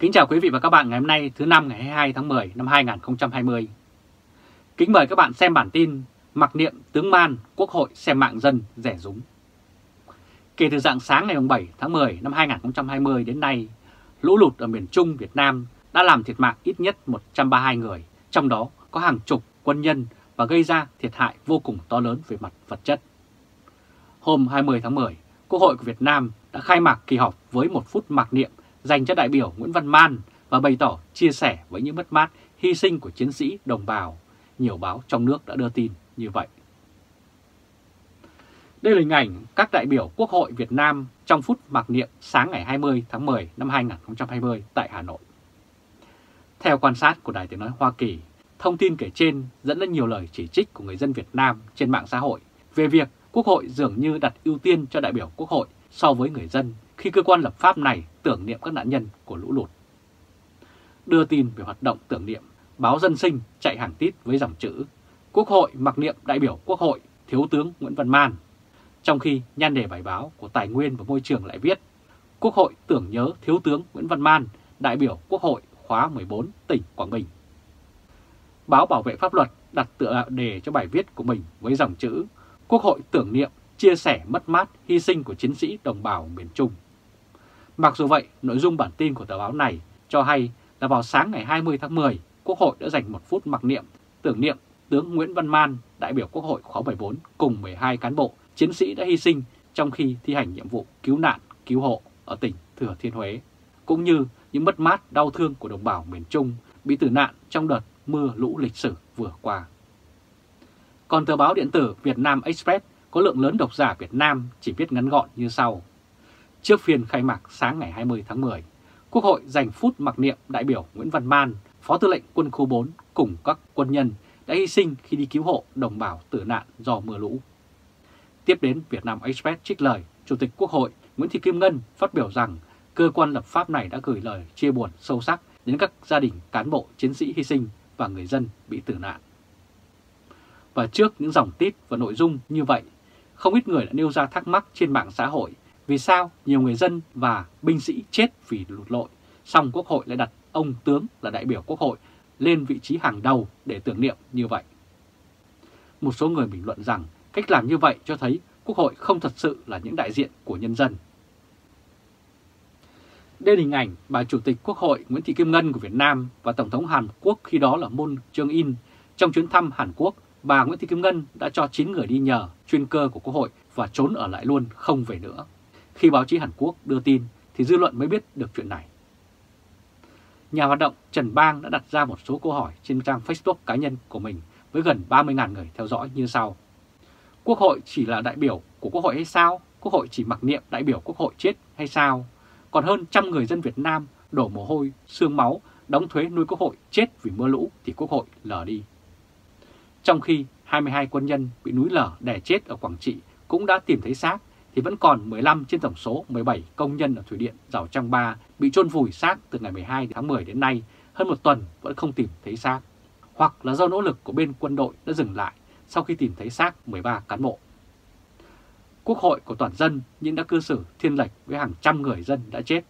Kính chào quý vị và các bạn ngày hôm nay thứ năm ngày 22 tháng 10 năm 2020. Kính mời các bạn xem bản tin Mặc niệm tướng Man Quốc hội xem mạng dân rẻ rúng. Kể từ dạng sáng ngày 7 tháng 10 năm 2020 đến nay, lũ lụt ở miền Trung Việt Nam đã làm thiệt mạng ít nhất 132 người, trong đó có hàng chục quân nhân và gây ra thiệt hại vô cùng to lớn về mặt vật chất. Hôm 20 tháng 10, Quốc hội của Việt Nam đã khai mạc kỳ họp với một phút mặc niệm dành cho đại biểu Nguyễn Văn Man và bày tỏ chia sẻ với những mất mát, hy sinh của chiến sĩ đồng bào. Nhiều báo trong nước đã đưa tin như vậy. Đây là hình ảnh các đại biểu Quốc hội Việt Nam trong phút mặc niệm sáng ngày 20 tháng 10 năm 2020 tại Hà Nội. Theo quan sát của Đài Tiếng Nói Hoa Kỳ, thông tin kể trên dẫn đến nhiều lời chỉ trích của người dân Việt Nam trên mạng xã hội về việc Quốc hội dường như đặt ưu tiên cho đại biểu Quốc hội so với người dân khi cơ quan lập pháp này tưởng niệm các nạn nhân của lũ lụt. Đưa tin về hoạt động tưởng niệm, báo Dân Sinh chạy hàng tít với dòng chữ Quốc hội mặc niệm đại biểu Quốc hội Thiếu tướng Nguyễn Văn Man. Trong khi nhan đề bài báo của Tài nguyên và Môi trường lại viết Quốc hội tưởng nhớ Thiếu tướng Nguyễn Văn Man, đại biểu Quốc hội khóa 14 tỉnh Quảng Bình. Báo Bảo vệ Pháp luật đặt tựa đề cho bài viết của mình với dòng chữ Quốc hội tưởng niệm, chia sẻ mất mát, hy sinh của chiến sĩ đồng bào miền Trung. Mặc dù vậy, nội dung bản tin của tờ báo này cho hay là vào sáng ngày 20 tháng 10, Quốc hội đã dành một phút mặc niệm tưởng niệm tướng Nguyễn Văn Man, đại biểu Quốc hội khóa 14 cùng 12 cán bộ, chiến sĩ đã hy sinh trong khi thi hành nhiệm vụ cứu nạn, cứu hộ ở tỉnh Thừa Thiên Huế, cũng như những mất mát đau thương của đồng bào miền Trung bị tử nạn trong đợt mưa lũ lịch sử vừa qua. Còn tờ báo điện tử Việt Nam Express có lượng lớn độc giả Việt Nam chỉ viết ngắn gọn như sau. Trước phiên khai mạc sáng ngày 20 tháng 10, Quốc hội dành phút mặc niệm đại biểu Nguyễn Văn Man, Phó Tư lệnh Quân khu 4 cùng các quân nhân đã hy sinh khi đi cứu hộ đồng bào tử nạn do mưa lũ. Tiếp đến Việt Nam Express trích lời Chủ tịch Quốc hội Nguyễn Thị Kim Ngân phát biểu rằng cơ quan lập pháp này đã gửi lời chia buồn sâu sắc đến các gia đình cán bộ chiến sĩ hy sinh và người dân bị tử nạn. Và trước những dòng tít và nội dung như vậy, không ít người đã nêu ra thắc mắc trên mạng xã hội vì sao nhiều người dân và binh sĩ chết vì lụt lội, song Quốc hội lại đặt ông tướng là đại biểu Quốc hội lên vị trí hàng đầu để tưởng niệm như vậy. Một số người bình luận rằng cách làm như vậy cho thấy Quốc hội không thật sự là những đại diện của nhân dân. Đây là hình ảnh bà Chủ tịch Quốc hội Nguyễn Thị Kim Ngân của Việt Nam và Tổng thống Hàn Quốc khi đó là Moon Jae-in trong chuyến thăm Hàn Quốc bà Nguyễn Thị Kim Ngân đã cho 9 người đi nhờ chuyên cơ của Quốc hội và trốn ở lại luôn không về nữa. Khi báo chí Hàn Quốc đưa tin thì dư luận mới biết được chuyện này. Nhà hoạt động Trần Bang đã đặt ra một số câu hỏi trên trang Facebook cá nhân của mình với gần 30.000 người theo dõi như sau. Quốc hội chỉ là đại biểu của Quốc hội hay sao? Quốc hội chỉ mặc niệm đại biểu Quốc hội chết hay sao? Còn hơn trăm người dân Việt Nam đổ mồ hôi, xương máu, đóng thuế nuôi Quốc hội chết vì mưa lũ thì Quốc hội lờ đi. Trong khi 22 quân nhân bị núi lở đè chết ở Quảng Trị cũng đã tìm thấy xác, thì vẫn còn 15 trên tổng số 17 công nhân ở Thủy Điện Rào Trăng Ba bị chôn vùi xác từ ngày 12 tháng 10 đến nay, hơn một tuần vẫn không tìm thấy xác. Hoặc là do nỗ lực của bên quân đội đã dừng lại sau khi tìm thấy xác 13 cán bộ. Quốc hội của toàn dân nhưng đã cư xử thiên lệch với hàng trăm người dân đã chết.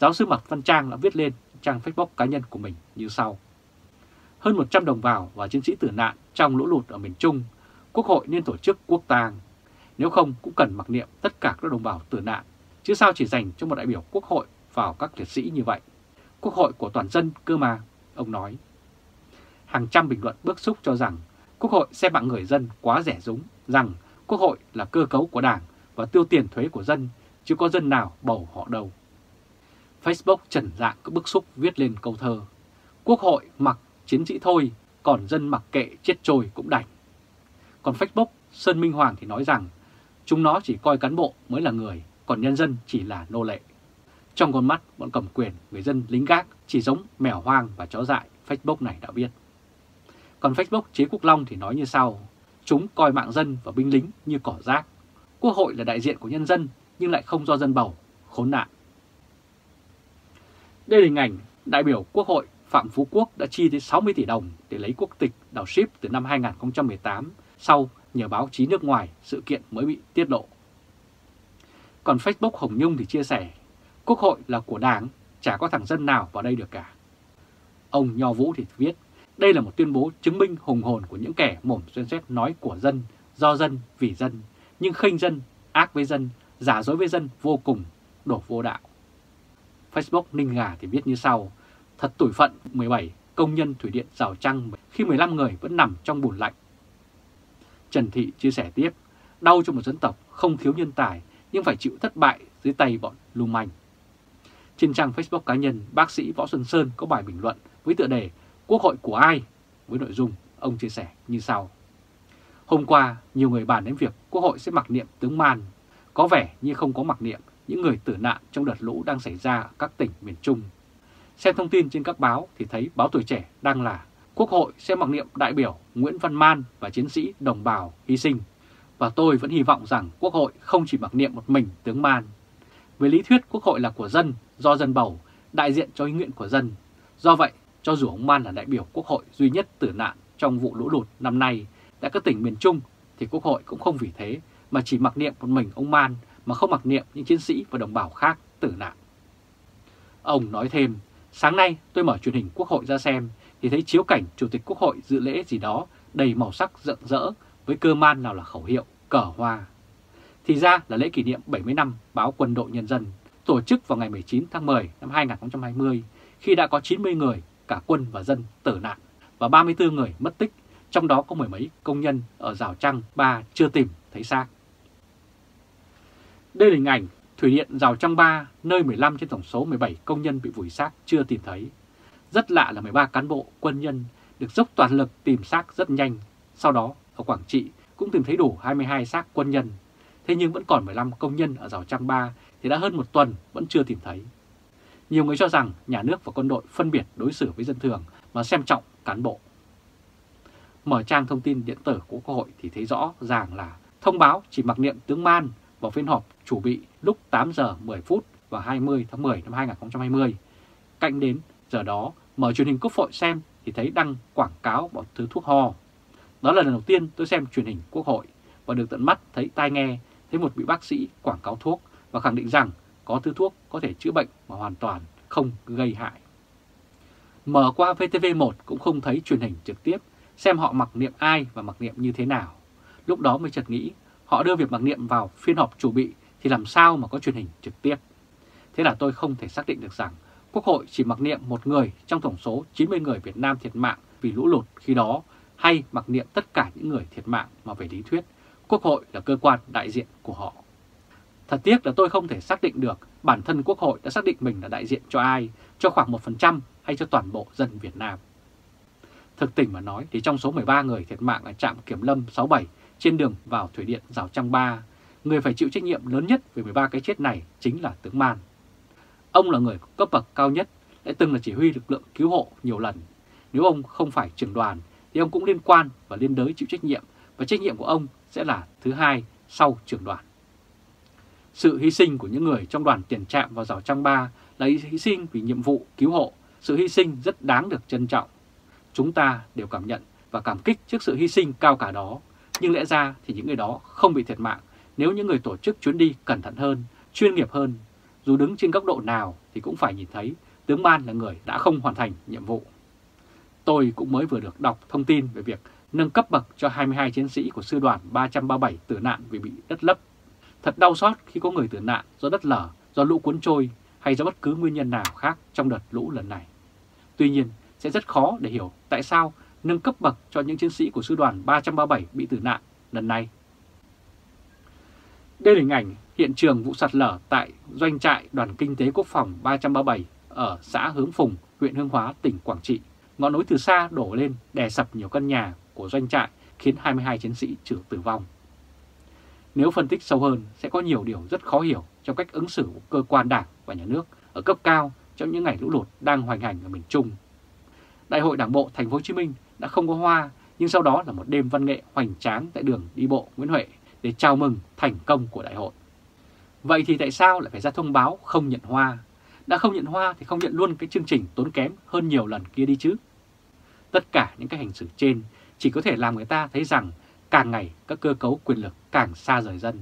Giáo sư Mạc Văn Trang đã viết lên trang Facebook cá nhân của mình như sau hơn 100 đồng bào và chiến sĩ tử nạn trong lũ lụt ở miền Trung, Quốc hội nên tổ chức quốc tang. Nếu không cũng cần mặc niệm tất cả các đồng bào tử nạn, chứ sao chỉ dành cho một đại biểu Quốc hội vào các liệt sĩ như vậy. Quốc hội của toàn dân cơ mà, ông nói. Hàng trăm bình luận bức xúc cho rằng Quốc hội xem mạng người dân quá rẻ rúng, rằng Quốc hội là cơ cấu của Đảng và tiêu tiền thuế của dân, chứ có dân nào bầu họ đâu. Facebook trần dạng có bức xúc viết lên câu thơ Quốc hội mặc chiến sĩ thôi, còn dân mặc kệ chết trôi cũng đành. Còn Facebook, Sơn Minh Hoàng thì nói rằng chúng nó chỉ coi cán bộ mới là người, còn nhân dân chỉ là nô lệ. Trong con mắt bọn cầm quyền, người dân lính gác chỉ giống mèo hoang và chó dại, Facebook này đã biết. Còn Facebook Chế Quốc Long thì nói như sau, chúng coi mạng dân và binh lính như cỏ rác. Quốc hội là đại diện của nhân dân nhưng lại không do dân bầu, khốn nạn. Đây là hình ảnh đại biểu Quốc hội Phạm Phú Quốc đã chi tới 60 tỷ đồng để lấy quốc tịch đảo ship từ năm 2018 sau nhờ báo chí nước ngoài sự kiện mới bị tiết lộ. Còn Facebook Hồng Nhung thì chia sẻ, Quốc hội là của Đảng, chả có thằng dân nào vào đây được cả. Ông Nho Vũ thì viết, đây là một tuyên bố chứng minh hùng hồn của những kẻ mồm xuyên xét nói của dân, do dân, vì dân, nhưng khinh dân, ác với dân, giả dối với dân vô cùng, đổ vô đạo. Facebook Ninh Gà thì viết như sau, thật tủi phận 17 công nhân thủy điện rào trăng khi 15 người vẫn nằm trong bùn lạnh. Trần Thị chia sẻ tiếp, đau cho một dân tộc không thiếu nhân tài nhưng phải chịu thất bại dưới tay bọn lưu manh. Trên trang Facebook cá nhân, bác sĩ Võ Xuân Sơn có bài bình luận với tựa đề Quốc hội của ai? Với nội dung ông chia sẻ như sau. Hôm qua, nhiều người bàn đến việc Quốc hội sẽ mặc niệm tướng Man. Có vẻ như không có mặc niệm những người tử nạn trong đợt lũ đang xảy ra ở các tỉnh miền Trung. Xem thông tin trên các báo thì thấy báo tuổi trẻ đang là Quốc hội sẽ mặc niệm đại biểu Nguyễn Văn Man và chiến sĩ đồng bào hy sinh. Và tôi vẫn hy vọng rằng Quốc hội không chỉ mặc niệm một mình tướng Man. Về lý thuyết Quốc hội là của dân, do dân bầu, đại diện cho ý nguyện của dân. Do vậy, cho dù ông Man là đại biểu Quốc hội duy nhất tử nạn trong vụ lũ lụt năm nay tại các tỉnh miền Trung, thì Quốc hội cũng không vì thế mà chỉ mặc niệm một mình ông Man mà không mặc niệm những chiến sĩ và đồng bào khác tử nạn. Ông nói thêm, sáng nay tôi mở truyền hình Quốc hội ra xem thì thấy chiếu cảnh Chủ tịch Quốc hội dự lễ gì đó đầy màu sắc rực rỡ với cơ man nào là khẩu hiệu cờ hoa. Thì ra là lễ kỷ niệm 70 năm báo Quân đội Nhân dân tổ chức vào ngày 19 tháng 10 năm 2020 khi đã có 90 người cả quân và dân tử nạn và 34 người mất tích, trong đó có mười mấy công nhân ở rào trăng ba chưa tìm thấy xác. Đây là hình ảnh Thủy điện Rào Trăng Ba, nơi 15 trên tổng số 17 công nhân bị vùi xác chưa tìm thấy. Rất lạ là 13 cán bộ, quân nhân được dốc toàn lực tìm xác rất nhanh. Sau đó, ở Quảng Trị cũng tìm thấy đủ 22 xác quân nhân. Thế nhưng vẫn còn 15 công nhân ở Rào trang Ba thì đã hơn một tuần vẫn chưa tìm thấy. Nhiều người cho rằng nhà nước và quân đội phân biệt đối xử với dân thường mà xem trọng cán bộ. Mở trang thông tin điện tử của Quốc hội thì thấy rõ ràng là thông báo chỉ mặc niệm tướng Man vào phiên họp chủ bị lúc 8 giờ 10 phút vào 20 tháng 10 năm 2020. Cạnh đến giờ đó, mở truyền hình Quốc hội xem thì thấy đăng quảng cáo một thứ thuốc ho. Đó là lần đầu tiên tôi xem truyền hình Quốc hội và được tận mắt thấy tai nghe thấy một vị bác sĩ quảng cáo thuốc và khẳng định rằng có thứ thuốc có thể chữa bệnh mà hoàn toàn không gây hại. Mở qua VTV1 cũng không thấy truyền hình trực tiếp xem họ mặc niệm ai và mặc niệm như thế nào. Lúc đó mới chợt nghĩ họ đưa việc mặc niệm vào phiên họp chủ bị thì làm sao mà có truyền hình trực tiếp. Thế là tôi không thể xác định được rằng Quốc hội chỉ mặc niệm một người trong tổng số 90 người Việt Nam thiệt mạng vì lũ lụt khi đó hay mặc niệm tất cả những người thiệt mạng mà về lý thuyết Quốc hội là cơ quan đại diện của họ. Thật tiếc là tôi không thể xác định được bản thân Quốc hội đã xác định mình là đại diện cho ai, cho khoảng 1% hay cho toàn bộ dân Việt Nam. Thực tình mà nói thì trong số 13 người thiệt mạng ở trạm Kiểm Lâm 67 trên đường vào Thủy Điện Rào Trăng Ba, người phải chịu trách nhiệm lớn nhất về 13 cái chết này chính là tướng Man. Ông là người cấp bậc cao nhất, đã từng là chỉ huy lực lượng cứu hộ nhiều lần. Nếu ông không phải trưởng đoàn thì ông cũng liên quan và liên đới chịu trách nhiệm và trách nhiệm của ông sẽ là thứ hai sau trưởng đoàn. Sự hy sinh của những người trong đoàn tiền trạm vào rào trăng ba là hy sinh vì nhiệm vụ cứu hộ, sự hy sinh rất đáng được trân trọng. Chúng ta đều cảm nhận và cảm kích trước sự hy sinh cao cả đó, nhưng lẽ ra thì những người đó không bị thiệt mạng nếu những người tổ chức chuyến đi cẩn thận hơn, chuyên nghiệp hơn. Dù đứng trên góc độ nào thì cũng phải nhìn thấy tướng Ban là người đã không hoàn thành nhiệm vụ. Tôi cũng mới vừa được đọc thông tin về việc nâng cấp bậc cho 22 chiến sĩ của sư đoàn 337 tử nạn vì bị đất lấp. Thật đau xót khi có người tử nạn do đất lở, do lũ cuốn trôi hay do bất cứ nguyên nhân nào khác trong đợt lũ lần này. Tuy nhiên, sẽ rất khó để hiểu tại sao nâng cấp bậc cho những chiến sĩ của sư đoàn 337 bị tử nạn lần này. Đây là hình ảnh hiện trường vụ sạt lở tại doanh trại đoàn kinh tế quốc phòng 337 ở xã Hướng Phùng, huyện Hương Hóa, tỉnh Quảng Trị. Ngọn núi từ xa đổ lên đè sập nhiều căn nhà của doanh trại khiến 22 chiến sĩ trừ tử vong. Nếu phân tích sâu hơn sẽ có nhiều điều rất khó hiểu trong cách ứng xử của cơ quan đảng và nhà nước ở cấp cao trong những ngày lũ lụt đang hoành hành ở miền Trung. Đại hội Đảng bộ Thành phố Hồ Chí Minh đã không có hoa, nhưng sau đó là một đêm văn nghệ hoành tráng tại đường đi bộ Nguyễn Huệ để chào mừng thành công của đại hội. Vậy thì tại sao lại phải ra thông báo không nhận hoa? Đã không nhận hoa thì không nhận luôn cái chương trình tốn kém hơn nhiều lần kia đi chứ? Tất cả những cái hành xử trên chỉ có thể làm người ta thấy rằng càng ngày các cơ cấu quyền lực càng xa rời dân.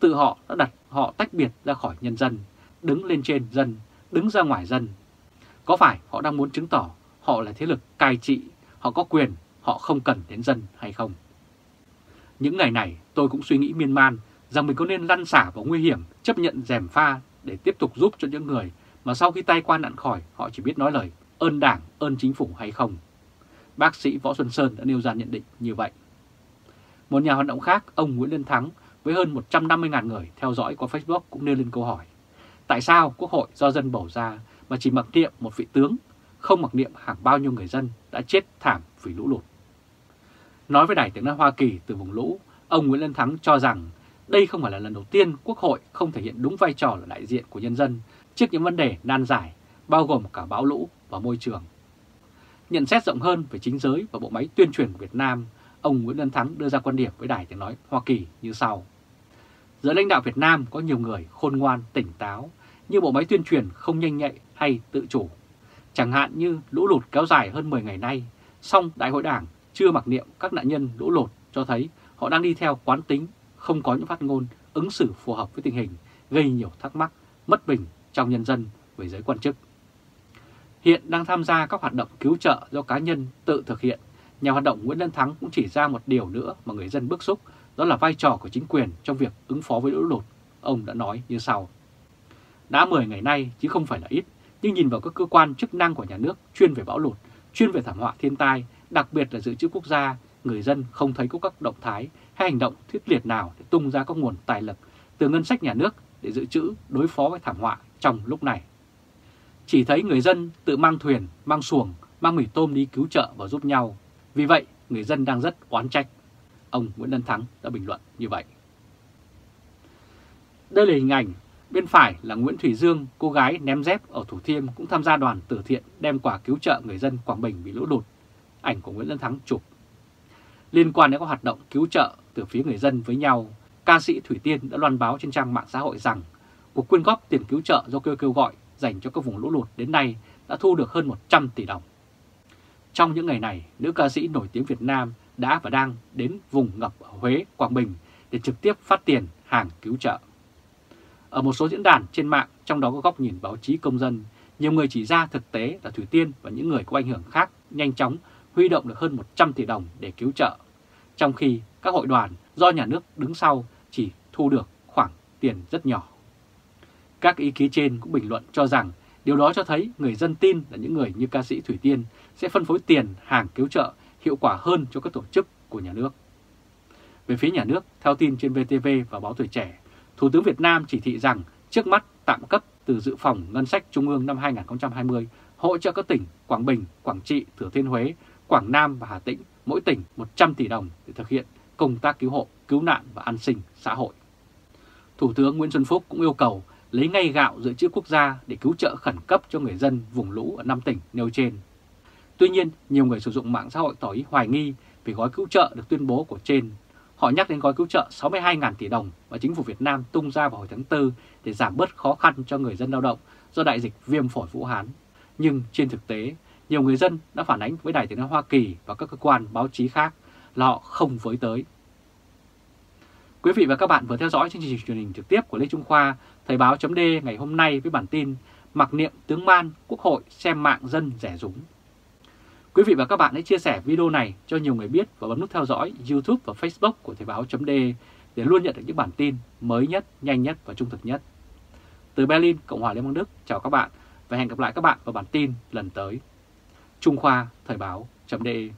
Tự họ đã đặt họ tách biệt ra khỏi nhân dân, đứng lên trên dân, đứng ra ngoài dân, Có phải họ đang muốn chứng tỏ họ là thế lực cai trị, họ có quyền, họ không cần đến dân hay không? Những ngày này tôi cũng suy nghĩ miên man rằng mình có nên lăn xả vào nguy hiểm, chấp nhận rèm pha để tiếp tục giúp cho những người mà sau khi tay qua nạn khỏi họ chỉ biết nói lời ơn đảng, ơn chính phủ hay không. Bác sĩ Võ Xuân Sơn đã nêu ra nhận định như vậy. Một nhà hoạt động khác, ông Nguyễn Lân Thắng, với hơn 150.000 người theo dõi qua Facebook cũng nêu lên câu hỏi. Tại sao Quốc hội do dân bầu ra mà chỉ mặc niệm một vị tướng, không mặc niệm hàng bao nhiêu người dân đã chết thảm vì lũ lụt? Nói với Đài tiếng nói Hoa Kỳ từ vùng lũ, ông Nguyễn Lân Thắng cho rằng đây không phải là lần đầu tiên Quốc hội không thể hiện đúng vai trò là đại diện của nhân dân trước những vấn đề nan giải, bao gồm cả bão lũ và môi trường. Nhận xét rộng hơn về chính giới và bộ máy tuyên truyền của Việt Nam, ông Nguyễn Văn Thắng đưa ra quan điểm với Đài tiếng nói Hoa Kỳ như sau. Giữa lãnh đạo Việt Nam có nhiều người khôn ngoan, tỉnh táo, như bộ máy tuyên truyền không nhanh nhạy hay tự chủ. Chẳng hạn như lũ lụt kéo dài hơn 10 ngày nay, song Đại hội Đảng chưa mặc niệm các nạn nhân lũ lụt cho thấy họ đang đi theo quán tính, không có những phát ngôn ứng xử phù hợp với tình hình, gây nhiều thắc mắc, mất bình trong nhân dân với giới quan chức. Hiện đang tham gia các hoạt động cứu trợ do cá nhân tự thực hiện, nhà hoạt động Nguyễn Lân Thắng cũng chỉ ra một điều nữa mà người dân bức xúc, đó là vai trò của chính quyền trong việc ứng phó với lũ lụt. Ông đã nói như sau. Đã 10 ngày nay chứ không phải là ít, nhưng nhìn vào các cơ quan chức năng của nhà nước chuyên về bão lụt, chuyên về thảm họa thiên tai, đặc biệt là dự trữ quốc gia, người dân không thấy có các động thái hay hành động thiết liệt nào để tung ra các nguồn tài lực từ ngân sách nhà nước để dự trữ đối phó với thảm họa trong lúc này. Chỉ thấy người dân tự mang thuyền, mang xuồng, mang mì tôm đi cứu trợ và giúp nhau. Vì vậy, người dân đang rất oán trách. Ông Nguyễn Đân Thắng đã bình luận như vậy. Đây là hình ảnh Bên phải là Nguyễn Thủy Dương, cô gái ném dép ở Thủ Thiêm cũng tham gia đoàn từ thiện đem quà cứu trợ người dân Quảng Bình bị lũ lụt. Ảnh của Nguyễn Đăng Thắng chụp. Liên quan đến các hoạt động cứu trợ từ phía người dân với nhau, ca sĩ Thủy Tiên đã loan báo trên trang mạng xã hội rằng cuộc quyên góp tiền cứu trợ do kêu kêu gọi dành cho các vùng lũ lụt đến nay đã thu được hơn 100 tỷ đồng. Trong những ngày này, nữ ca sĩ nổi tiếng Việt Nam đã và đang đến vùng ngập ở Huế, Quảng Bình để trực tiếp phát tiền hàng cứu trợ. Ở một số diễn đàn trên mạng, trong đó có góc nhìn báo chí công dân, nhiều người chỉ ra thực tế là Thủy Tiên và những người có ảnh hưởng khác nhanh chóng huy động được hơn 100 tỷ đồng để cứu trợ, trong khi các hội đoàn do nhà nước đứng sau chỉ thu được khoảng tiền rất nhỏ. Các ý kiến trên cũng bình luận cho rằng điều đó cho thấy người dân tin là những người như ca sĩ Thủy Tiên sẽ phân phối tiền hàng cứu trợ hiệu quả hơn cho các tổ chức của nhà nước. Về phía nhà nước, theo tin trên VTV và báo Tuổi Trẻ, Thủ tướng Việt Nam chỉ thị rằng trước mắt tạm cấp từ dự phòng ngân sách trung ương năm 2020 hỗ trợ các tỉnh Quảng Bình, Quảng Trị, Thừa Thiên Huế, Quảng Nam và Hà Tĩnh mỗi tỉnh 100 tỷ đồng để thực hiện công tác cứu hộ, cứu nạn và an sinh xã hội. Thủ tướng Nguyễn Xuân Phúc cũng yêu cầu lấy ngay gạo dự trữ quốc gia để cứu trợ khẩn cấp cho người dân vùng lũ ở 5 tỉnh nêu trên. Tuy nhiên, nhiều người sử dụng mạng xã hội tỏ ý hoài nghi vì gói cứu trợ được tuyên bố của trên Họ nhắc đến gói cứu trợ 62.000 tỷ đồng mà chính phủ Việt Nam tung ra vào hồi tháng 4 để giảm bớt khó khăn cho người dân lao động do đại dịch viêm phổi Vũ Hán. Nhưng trên thực tế, nhiều người dân đã phản ánh với Đài tiếng nói Hoa Kỳ và các cơ quan báo chí khác là họ không với tới. Quý vị và các bạn vừa theo dõi chương trình truyền hình trực tiếp của Lê Trung Khoa, Thời báo chấm ngày hôm nay với bản tin Mặc niệm tướng Man, Quốc hội xem mạng dân rẻ rúng. Quý vị và các bạn hãy chia sẻ video này cho nhiều người biết và bấm nút theo dõi YouTube và Facebook của Thời Báo d để luôn nhận được những bản tin mới nhất, nhanh nhất và trung thực nhất. Từ Berlin, Cộng hòa Liên bang Đức, chào các bạn và hẹn gặp lại các bạn vào bản tin lần tới. Trung Khoa Thời báo.de